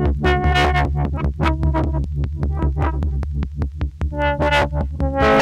Thank you.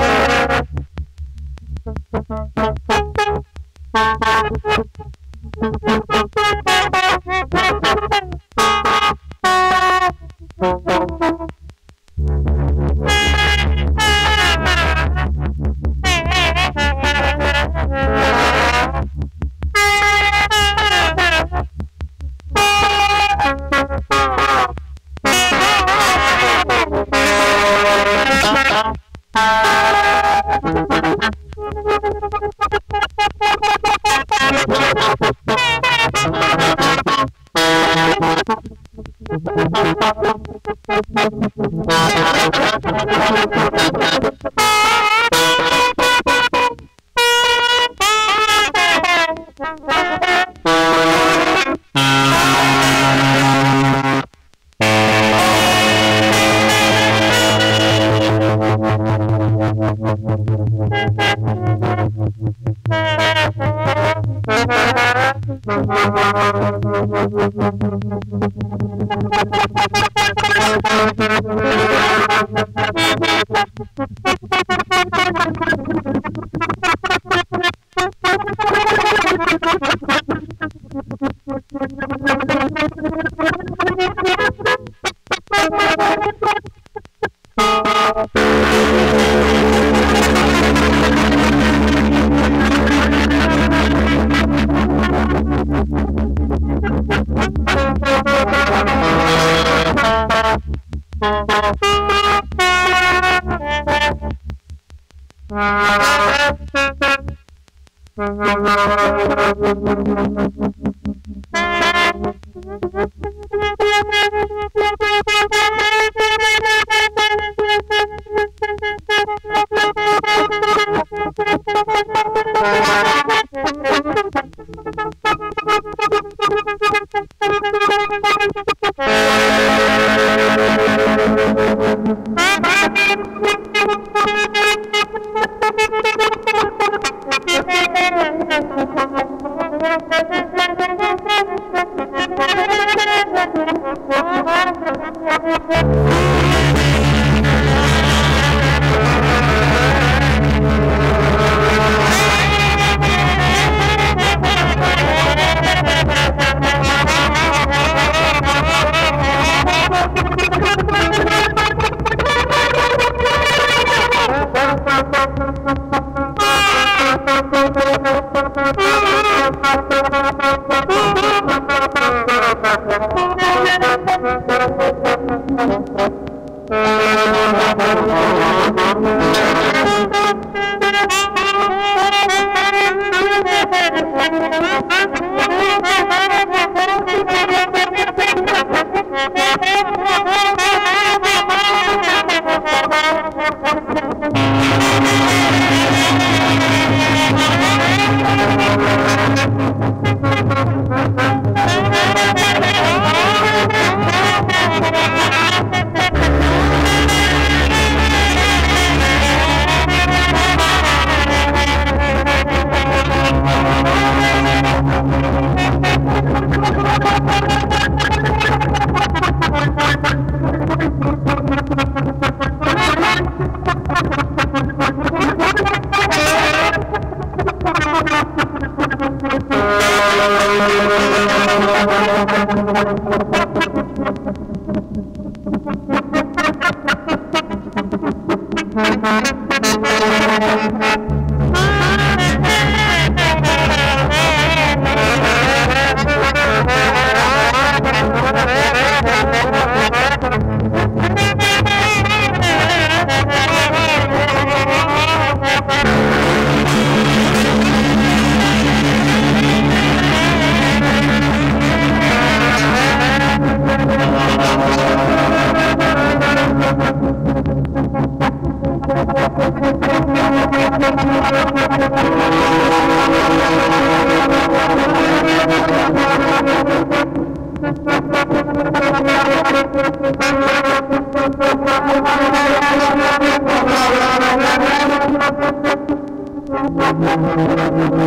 thank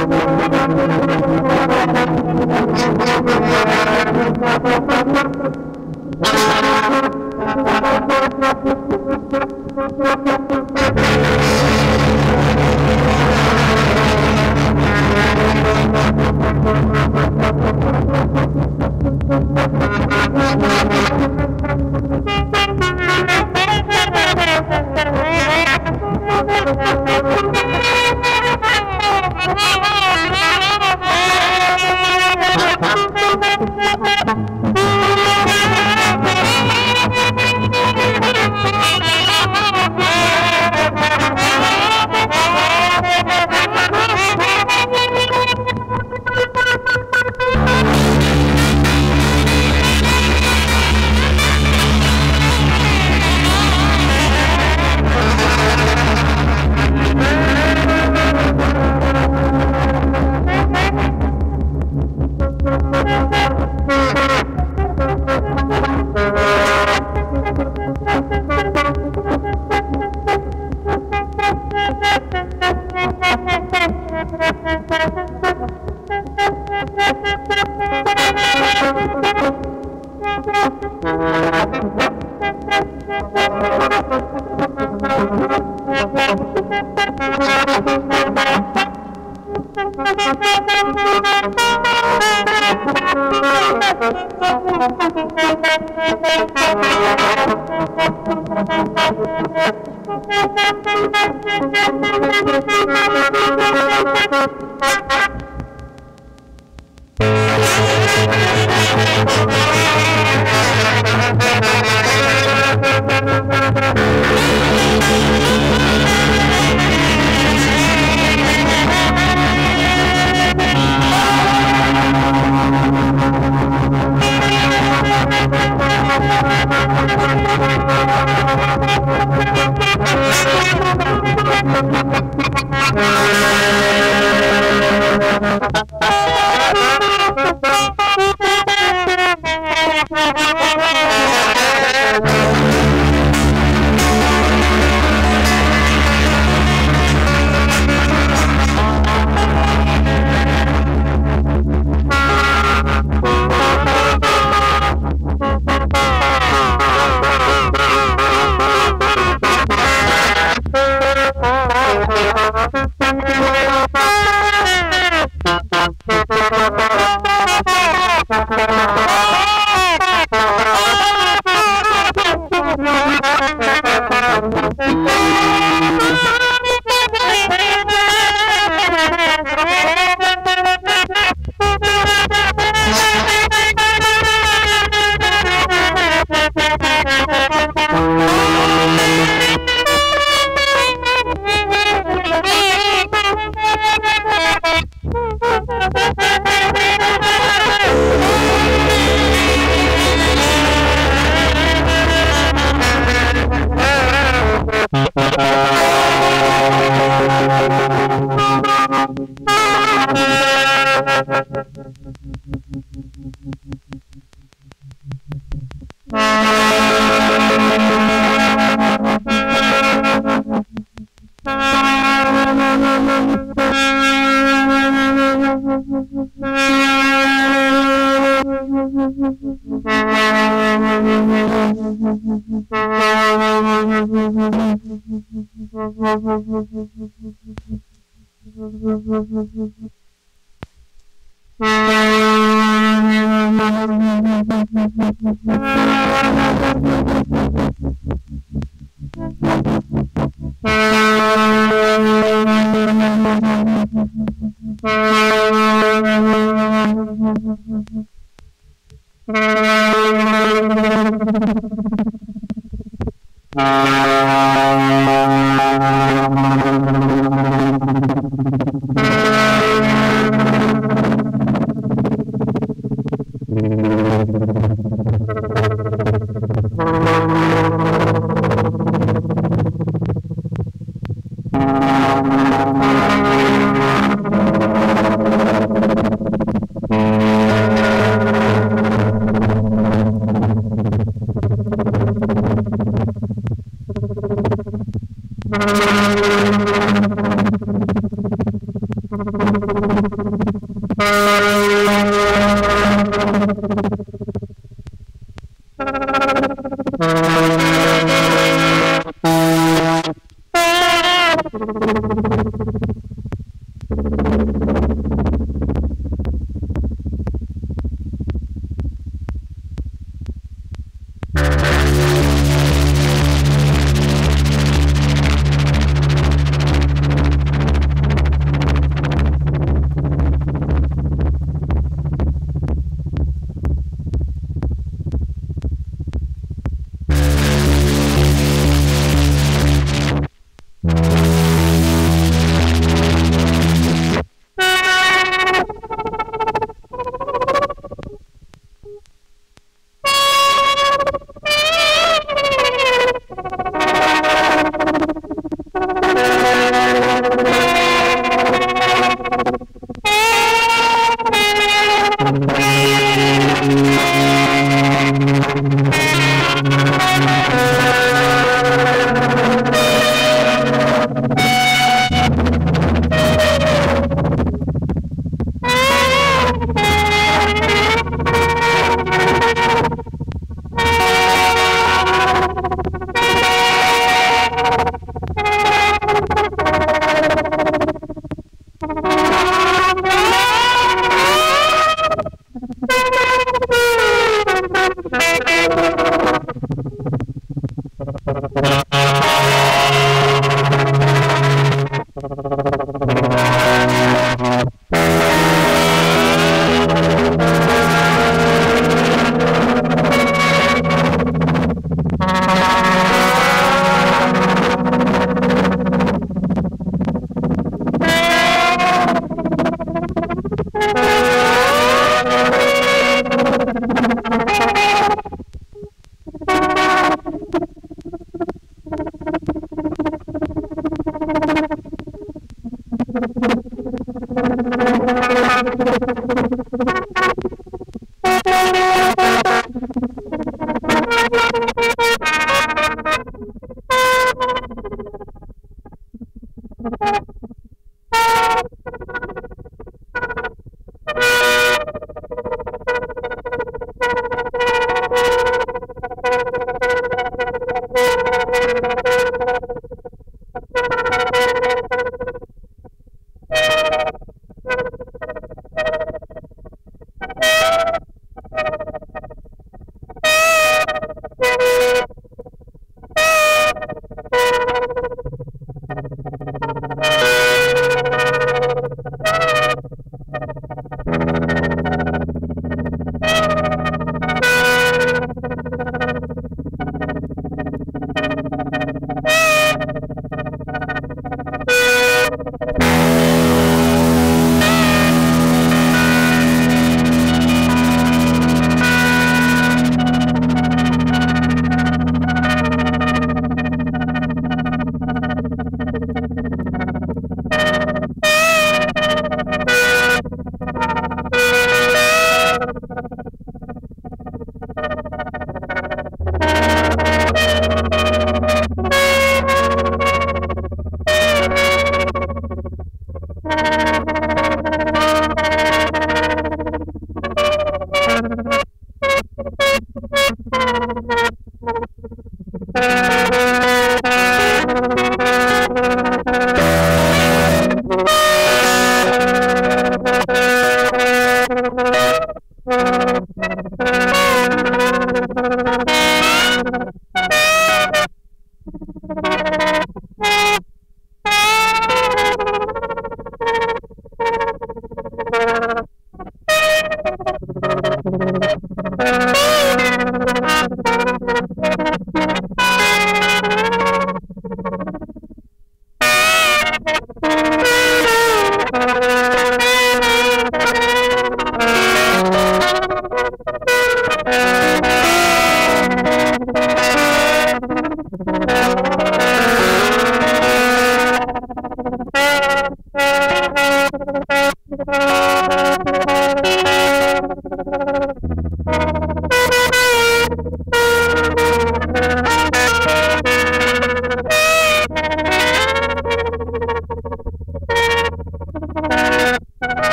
Thank you. Mm-hmm.